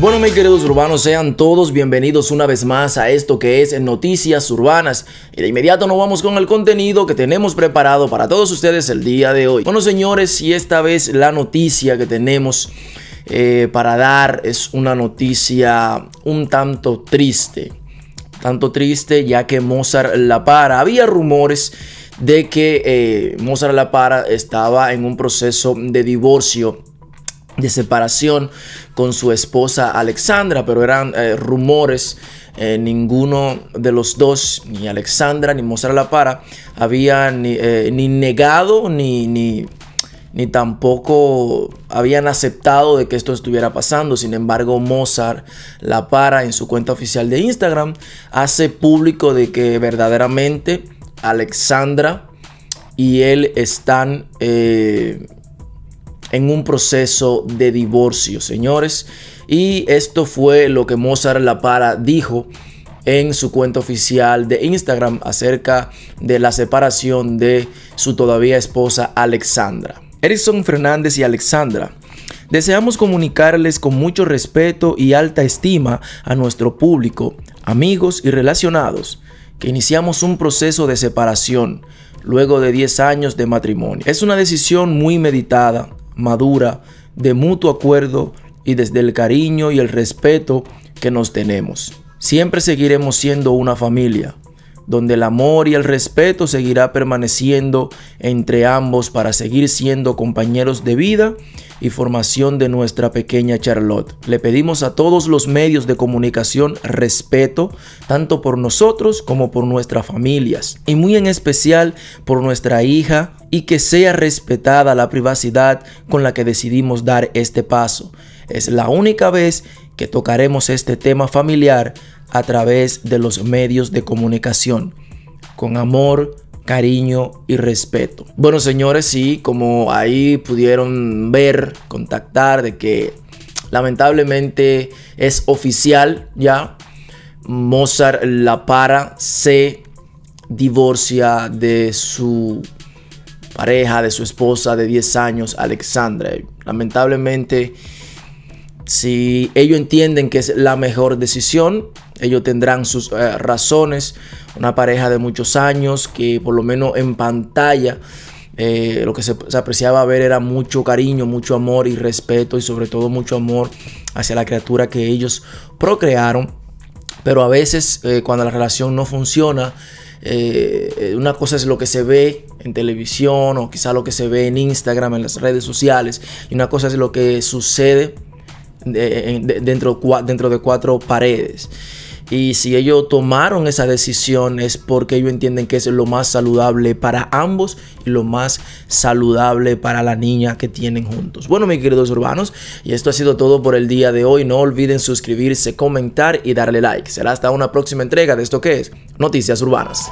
Bueno, mis queridos urbanos, sean todos bienvenidos una vez más a esto que es Noticias Urbanas. Y de inmediato nos vamos con el contenido que tenemos preparado para todos ustedes el día de hoy. Bueno, señores, y esta vez la noticia que tenemos eh, para dar es una noticia un tanto triste. Tanto triste ya que Mozart La Para. Había rumores de que eh, Mozart La Para estaba en un proceso de divorcio de separación con su esposa Alexandra, pero eran eh, rumores. Eh, ninguno de los dos, ni Alexandra ni Mozart La Para, habían ni, eh, negado ni, ni, ni, tampoco habían aceptado de que esto estuviera pasando. Sin embargo, Mozart La Para en su cuenta oficial de Instagram hace público de que verdaderamente Alexandra y él están en un proceso de divorcio, señores. Y esto fue lo que Mozart La Para dijo en su cuenta oficial de Instagram acerca de la separación de su todavía esposa Alexandra. Erison Fernández y Alexandra. Deseamos comunicarles con mucho respeto y alta estima a nuestro público, amigos y relacionados, que iniciamos un proceso de separación luego de 10 años de matrimonio. Es una decisión muy meditada, madura, de mutuo acuerdo y desde el cariño y el respeto que nos tenemos. Siempre seguiremos siendo una familia, donde el amor y el respeto seguirá permaneciendo entre ambos para seguir siendo compañeros de vida y formación de nuestra pequeña Charlotte. Le pedimos a todos los medios de comunicación respeto, tanto por nosotros como por nuestras familias, y muy en especial por nuestra hija, y que sea respetada la privacidad con la que decidimos dar este paso. Es la única vez que tocaremos este tema familiar a través de los medios de comunicación, con amor, cariño y respeto. Bueno, señores, sí, como ahí pudieron ver, contactar de que lamentablemente es oficial ya, Mozart La Para se divorcia de su pareja, de su esposa de 10 años, Alexandra. Lamentablemente, si ellos entienden que es la mejor decisión, ellos tendrán sus eh, razones. Una pareja de muchos años que por lo menos en pantalla eh, lo que se, apreciaba ver era mucho cariño, mucho amor y respeto y sobre todo mucho amor hacia la criatura que ellos procrearon. Pero a veces eh, cuando la relación no funciona, una cosa es lo que se ve en televisión o quizá lo que se ve en Instagram, en las redes sociales, y una cosa es lo que sucede dentro, dentro de cuatro paredes. Y si ellos tomaron esa decisión es porque ellos entienden que es lo más saludable para ambos y lo más saludable para la niña que tienen juntos. Bueno, mis queridos urbanos, y esto ha sido todo por el día de hoy. No olviden suscribirse, comentar y darle like. Será hasta una próxima entrega de esto que es Noticias Urbanas.